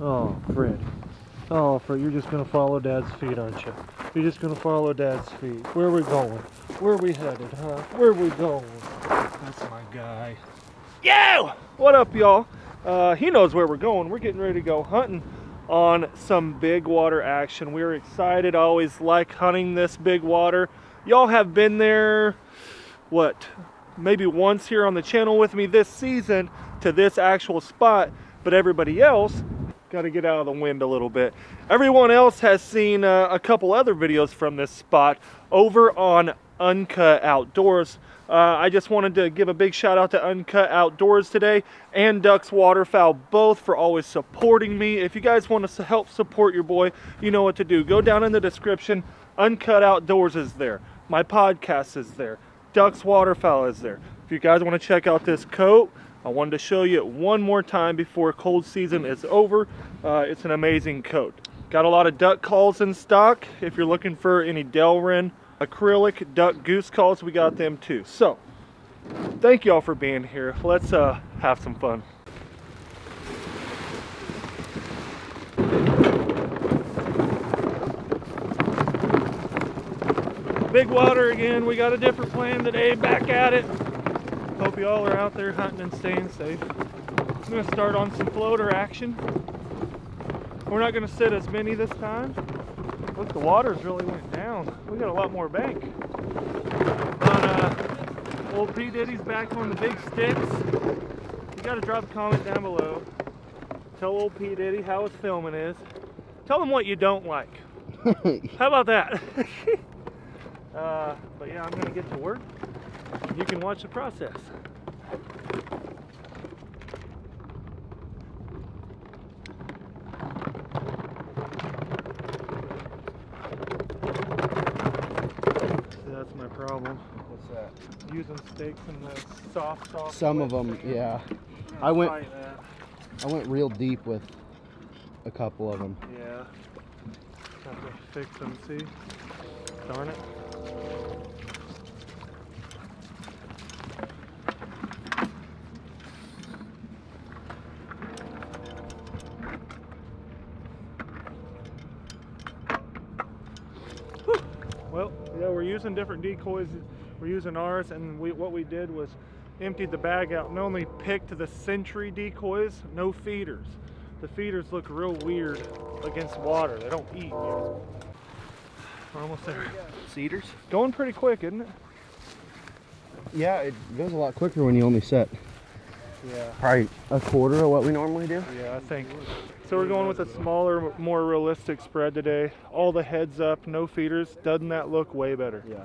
Oh, Fred. Oh, Fred, you're just gonna follow Dad's feet, aren't you? You're just gonna follow Dad's feet. Where are we going? Where are we headed, huh? Where are we going? That's my guy. Yo! What up, y'all? Uh, he knows where we're going. We're getting ready to go hunting on some big water action. We're excited. I always like hunting this big water. Y'all have been there, what, maybe once here on the channel with me this season to this actual spot, but everybody else got to get out of the wind a little bit. Everyone else has seen uh, a couple other videos from this spot over on Uncut Outdoors. Uh, I just wanted to give a big shout out to Uncut Outdoors today and Dux Waterfowl both for always supporting me. If you guys want to help support your boy, you know what to do. Go down in the description. Uncut Outdoors is there. My podcast is there. Dux Waterfowl is there. If you guys want to check out this coat, I wanted to show you it one more time before cold season is over. Uh, it's an amazing coat. Got a lot of duck calls in stock. If you're looking for any Delrin acrylic duck goose calls, we got them too. So, thank y'all for being here. Let's uh, have some fun. Big water again. We got a different plan today. Back at it. Hope you all are out there hunting and staying safe. I'm gonna start on some floater action. We're not gonna sit as many this time. Look, the waters really went down. We got a lot more bank. But uh, old P Diddy's back on the big sticks. You gotta drop a comment down below. Tell old P Diddy how his filming is. Tell him what you don't like. how about that? uh, but yeah, I'm gonna get to work. You can watch the process. See, that's my problem. What's that? Using stakes in the soft, soft. Some of them, chicken. yeah. I'm went- that. I went real deep with a couple of them. Yeah. Have to fix them, see? Darn it. Using different decoys. We're using ours, and we, what we did was emptied the bag out and only picked the sentry decoys, no feeders. The feeders look real weird against water. They don't eat. We're almost there. Cedars? Going pretty quick, isn't it? Yeah, it goes a lot quicker when you only set Yeah. probably a quarter of what we normally do. Yeah, I think. So we're going with a smaller, more realistic spread today. All the heads up, no feeders. Doesn't that look way better? Yeah.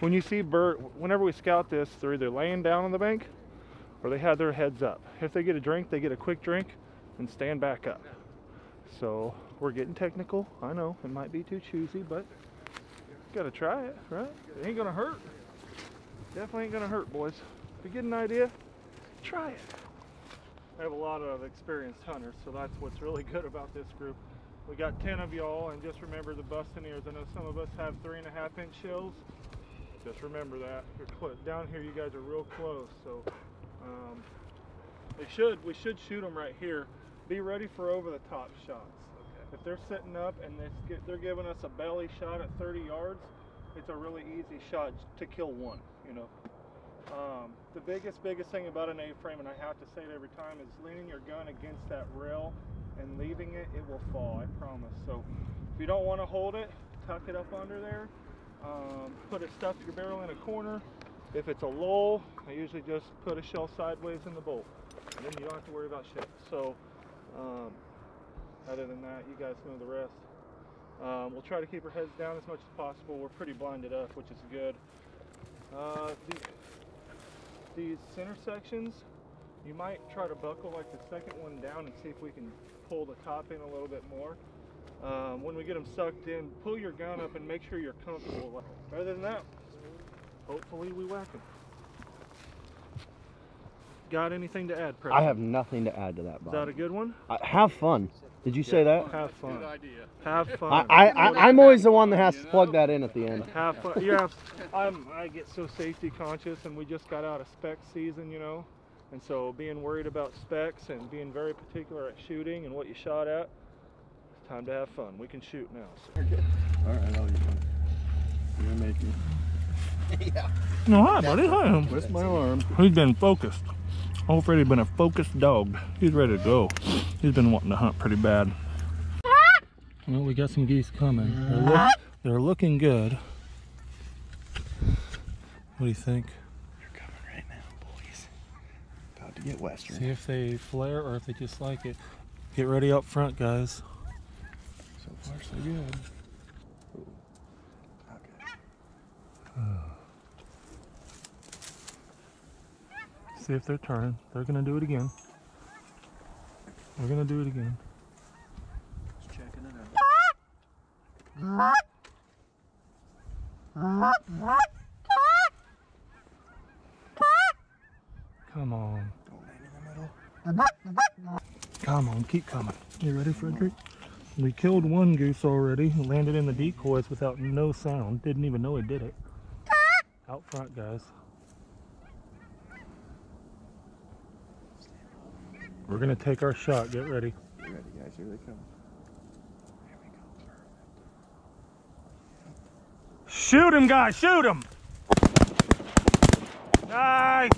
When you see bird, whenever we scout this, they're either laying down on the bank or they have their heads up. If they get a drink, they get a quick drink and stand back up. So we're getting technical. I know it might be too choosy, but gotta try it, right? It ain't gonna hurt. Definitely ain't gonna hurt, boys. If you get an idea, try it. I have a lot of experienced hunters, so that's what's really good about this group. We got 10 of y'all, and just remember the busting ears. I know some of us have three and a half inch shells. Just remember that. Down here, you guys are real close, so um, they should. We should shoot them right here. Be ready for over the top shots. If they're sitting up and they get, they're giving us a belly shot at 30 yards, it's a really easy shot to kill one. You know. Um, the biggest, biggest thing about an A-frame, and I have to say it every time, is leaning your gun against that rail and leaving it, it will fall, I promise. So if you don't want to hold it, tuck it up under there. Um, put a stuff your barrel in a corner. If it's a lull, I usually just put a shell sideways in the bolt. And then you don't have to worry about shit. So um, other than that, you guys know the rest. Um, we'll try to keep our heads down as much as possible. We're pretty blinded up, which is good. Uh, the, these center sections, you might try to buckle like the second one down and see if we can pull the top in a little bit more. Um, when we get them sucked in, pull your gun up and make sure you're comfortable. Other than that, hopefully we whack them. Got anything to add, Preston? I have nothing to add to that, Is Bob. that a good one? Uh, have fun. Did you say that? Have fun. idea. Have I, fun. I, I, I'm always the one that has to plug that in at the end. Have fun. Yeah, I'm, I get so safety conscious, and we just got out of speck season, you know. And so being worried about specks and being very particular at shooting and what you shot at, it's time to have fun. We can shoot now. So. All right, I'll use one. You're gonna make. No, hi, buddy. Hi. Twist my arm. He's been focused. Old Freddy's been a focused dog. He's ready to go. He's been wanting to hunt pretty bad. Well, we got some geese coming. They're, look, they're looking good. What do you think? You're coming right now, boys. About to get western. See if they flare or if they just like it. Get ready up front, guys. So far, so good. Ooh. Okay. See if they're turning. They're gonna do it again. We're gonna do it again. Just checking it out. Come on. Don't land in the middle. Come on, keep coming. You ready, Frederick? We killed one goose already, landed in the decoys without no sound. Didn't even know he did it. Out front, guys. We're gonna take our shot. Get ready. Get ready, guys. Here they come. Here we go. Shoot him, guys! Shoot him! Nice!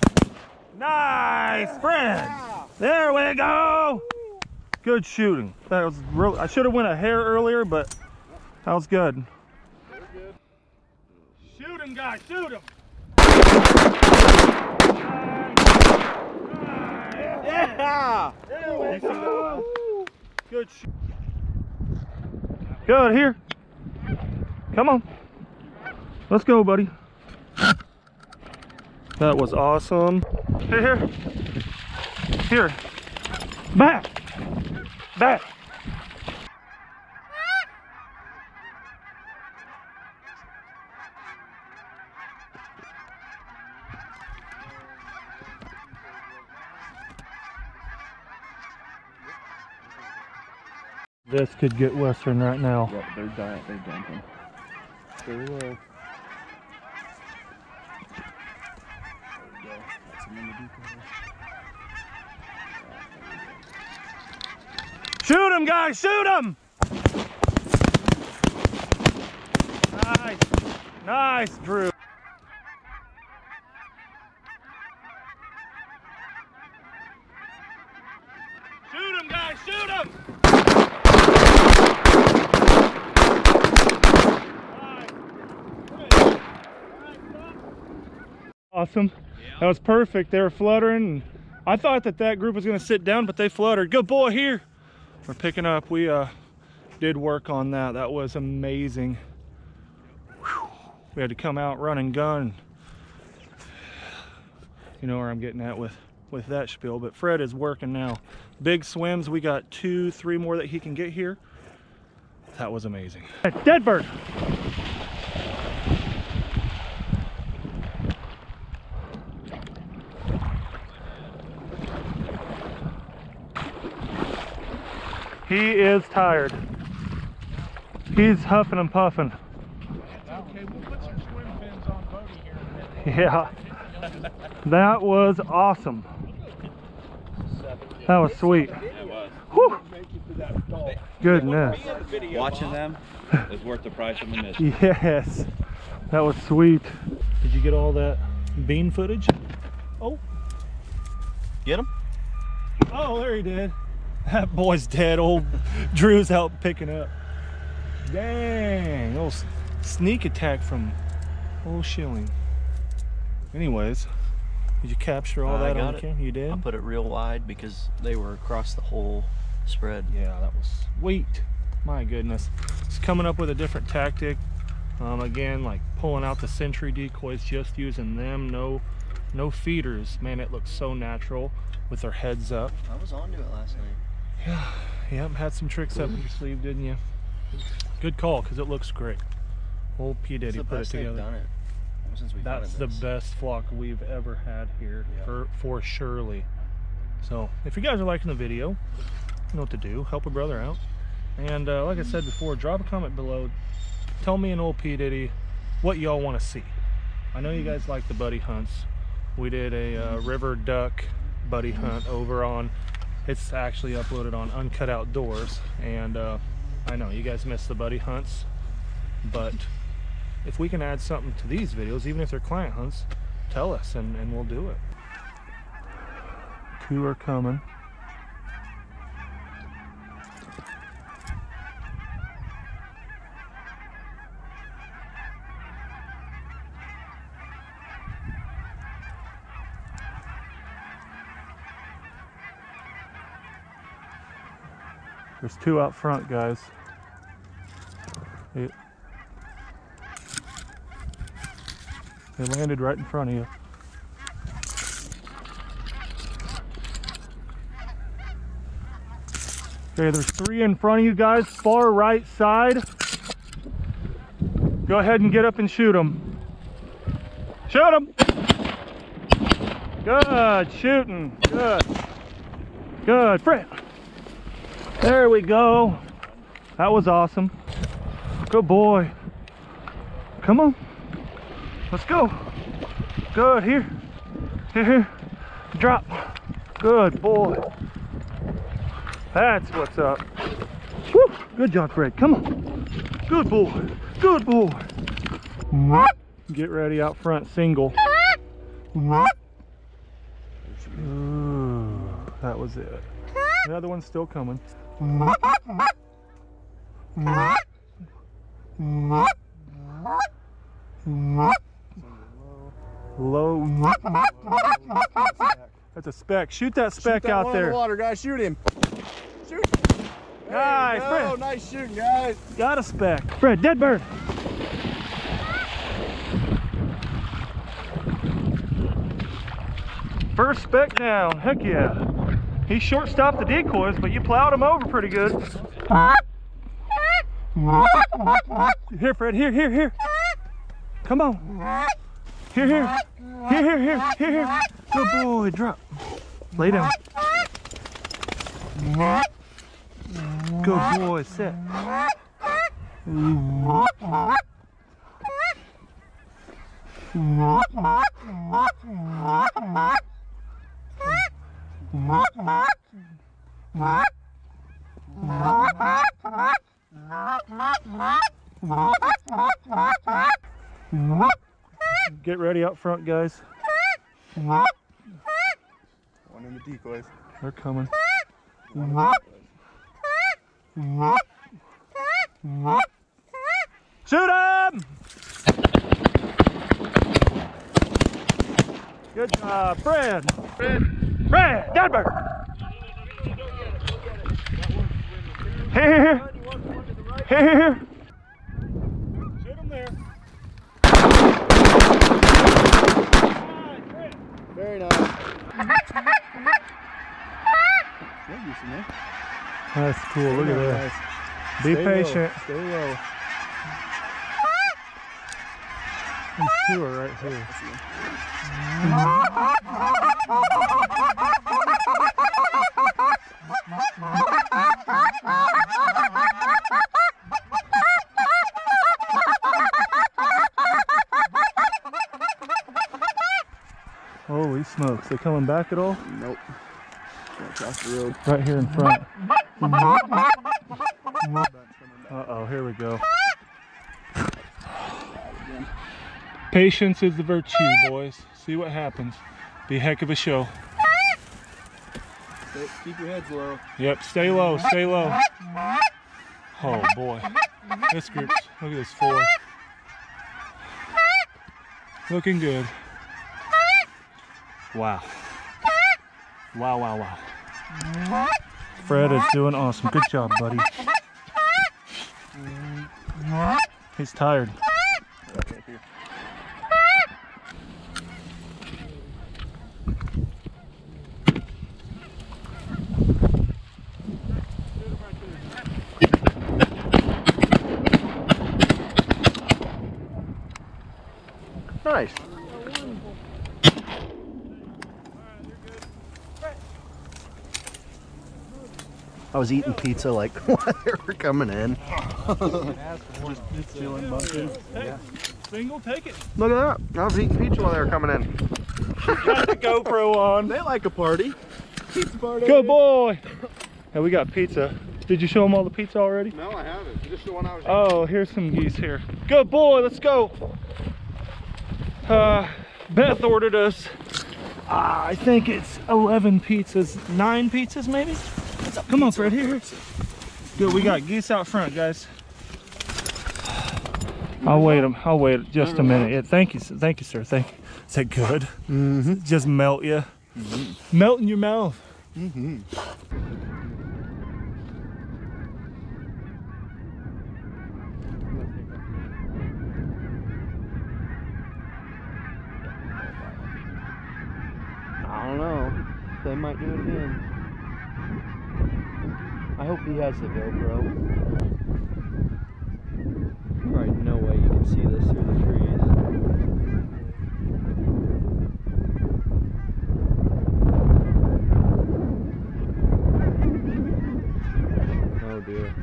Nice, Fred! There we go! Good shooting. That was real. I should have went a hair earlier, but that was good. Shoot him, guys! Shoot him! Yeah! Yeah! Good. Good here. Come on. Let's go, buddy. That was awesome. Here, here. Here. Back. Back. This could get Western right now. Yep, they're dying. They're jumping. Stay low. There we go. Got some in the decoy. Shoot him, guys! Shoot him! Nice. Nice, Drew. Shoot him, guys! Shoot him! Awesome. That was perfect. They were fluttering. I thought that that group was going to sit down, but they fluttered. Good boy here. We're picking up. We uh, did work on that. That was amazing. Whew. We had to come out run and gun. You know where I'm getting at with with that spiel. But Fred is working now. Big swims. We got two, three more that he can get here. That was amazing. Dead bird. He is tired. He's huffing and puffing. Okay, we'll put some swim fins on Bodie here in a minute. Yeah. That was awesome. That was sweet. Whew. Goodness. Watching them is worth the price of admission. Yes. That was sweet. Did you get all that bean footage? Oh. Get them? Oh, there he did. That boy's dead. Old Drew's out picking up. Dang. Old sneak attack from old Shilling. Anyways, did you capture all I that on camera? You did? I put it real wide because they were across the whole spread. Yeah, that was sweet. My goodness. It's coming up with a different tactic. Um, again, like pulling out the sentry decoys, just using them. No, no feeders. Man, it looks so natural with their heads up. I was onto it last night. Yeah, yep, had some tricks up your sleeve, didn't you? Good call, because it looks great. Old P. Diddy put it together. done it since we That's the best flock we've ever had here, Yeah. for, for surely. So, if you guys are liking the video, you know what to do. Help a brother out. And uh, like I said before, drop a comment below. Tell me and old P Diddy what y'all want to see. I know you guys like the buddy hunts. We did a uh, river duck buddy hunt over on, it's actually uploaded on Uncut Outdoors. And uh, I know you guys miss the buddy hunts, but if we can add something to these videos, even if they're client hunts, tell us and, and we'll do it. Two are coming. Two out front, guys. They, they landed right in front of you. Okay, there's three in front of you guys, far right side. Go ahead and get up and shoot them. Shoot them! Good shooting, good. Good, Fred. There we go. That was awesome. Good boy. Come on. Let's go. Good. Here. Here, here. Drop. Good boy. That's what's up. Woo. Good job, Fred. Come on. Good boy. Good boy. Get ready out front, single. Ooh, that was it. Another one's still coming. Low. That's a speck. Shoot that speck That out in there. the water, guys. Shoot him. Shoot. There Nice. Fred. Nice shooting, guys. Got a speck. Fred, dead bird. First speck down. Heck yeah. He short stopped the decoys, but you plowed him over pretty good. Here, Fred. Here, here, here. Come on. Here, here. Here, here, here, here, here. Good boy. Drop. Lay down. Good boy. Sit. Get ready up front, guys. One in the decoys. They're coming. Shoot him! Good job, Fred. Fred. Fred, Denver. Here, here, here. Shoot him there. Very nice. That's cool. Look at that. Nice. Be Stay patient. Low. Stay low. These two are right here. Smokes, they coming back at all? Nope. Across the road. Right here in front. Uh-oh, here we go. Patience is the virtue, boys. See what happens. Be a heck of a show. Stay, keep your heads low. Yep, stay low, stay low. Oh boy. This group's, look at this four. Looking good. Wow. Wow, wow, wow. Fred is doing awesome. Good job, buddy. He's tired. Nice. I was eating pizza like while they were coming in. Just chilling, Single, take it. Look at that. I was eating pizza while they were coming in. Got the GoPro on. They like a party. Pizza party. Good boy. And we got pizza. Did you show them all the pizza already? No, I haven't. Just the one I was. Oh, here's some geese here. Good boy, let's go. Uh, Beth ordered us, uh, I think it's 11 pizzas, nine pizzas maybe? Come on, Fred, here. Good, we got geese out front, guys. I'll wait them. I'll wait just a minute. Yeah, thank you, sir. thank you, sir. Thank you. Is that good? Mm-hmm. Just melt you. mm -hmm. Melt in your mouth. Mm-hmm. I don't know. They might do it again. I hope he has the GoPro. Alright, no way you can see this through the trees. Oh dear.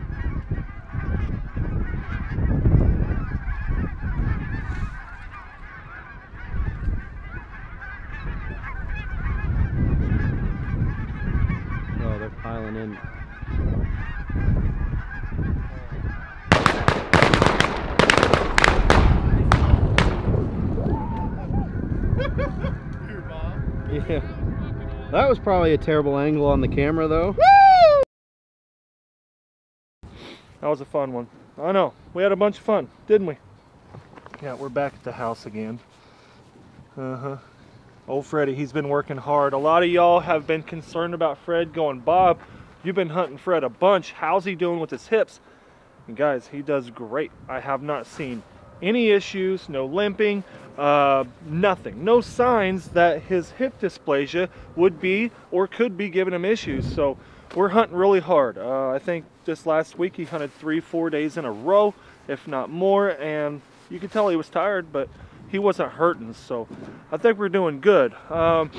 Oh, they're piling in. Yeah. That was probably a terrible angle on the camera though. That was a fun one. I know. We had a bunch of fun, didn't we? Yeah, we're back at the house again. Uh-huh. Old Freddie, he's been working hard. A lot of y'all have been concerned about Fred going, Bob, you've been hunting Fred a bunch. How's he doing with his hips? And guys, he does great. I have not seen any issues, no limping, uh, nothing. No signs that his hip dysplasia would be or could be giving him issues. So we're hunting really hard. Uh, I think this last week he hunted three, four days in a row, if not more, and you could tell he was tired, but he wasn't hurting. So I think we're doing good. Um,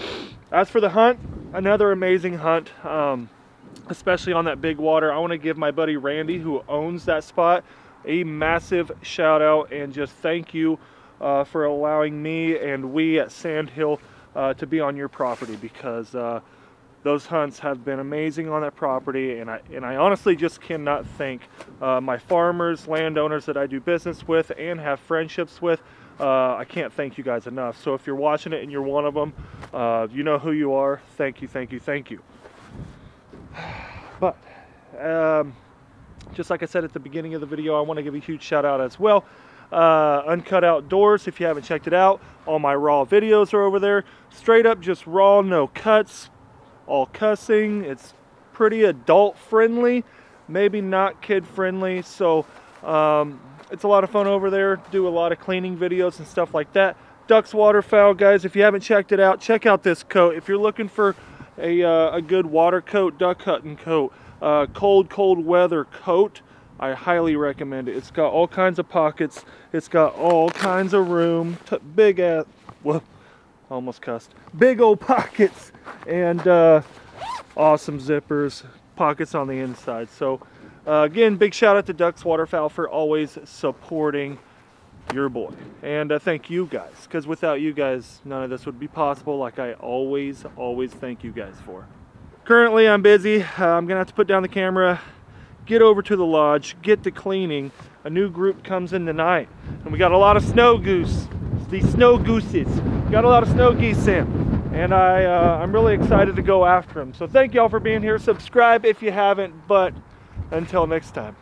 as for the hunt, another amazing hunt. Um, especially on that big water. I want to give my buddy Randy, who owns that spot, a massive shout out and just thank you uh, for allowing me and we at Sandhill uh, to be on your property because uh, those hunts have been amazing on that property and I, and I honestly just cannot thank uh, my farmers, landowners that I do business with and have friendships with. Uh, I can't thank you guys enough. So if you're watching it and you're one of them, uh, you know who you are. Thank you, thank you, thank you. But um, just like I said at the beginning of the video, I want to give a huge shout out as well. Uh, Uncut Outdoors, if you haven't checked it out, all my raw videos are over there. Straight up, just raw, no cuts, all cussing. It's pretty adult friendly, maybe not kid friendly. So um, it's a lot of fun over there. Do a lot of cleaning videos and stuff like that. Dux Waterfowl, guys, if you haven't checked it out, check out this coat. If you're looking for a, uh, a good water coat, duck hunting coat, uh, cold, cold weather coat, I highly recommend it. It's got all kinds of pockets. It's got all kinds of room. Big ass, whoa, almost cussed. Big old pockets and uh, awesome zippers, pockets on the inside. So uh, again, big shout out to Dux Waterfowl for always supporting your boy. And uh, thank you guys, because without you guys, none of this would be possible like I always, always thank you guys for. Currently, I'm busy. Uh, I'm to have to put down the camera, get over to the lodge, get to cleaning. A new group comes in tonight, and we got a lot of snow goose. These snow gooses. Got a lot of snow geese in. And I, uh, I'm really excited to go after them. So thank y'all for being here. Subscribe if you haven't, but until next time.